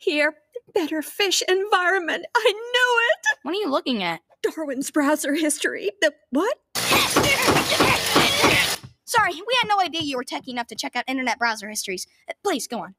Here, better fish environment. I knew it. What are you looking at? Darwin's browser history. The what? Sorry, we had no idea you were techy enough to check out internet browser histories. Uh, please, go on.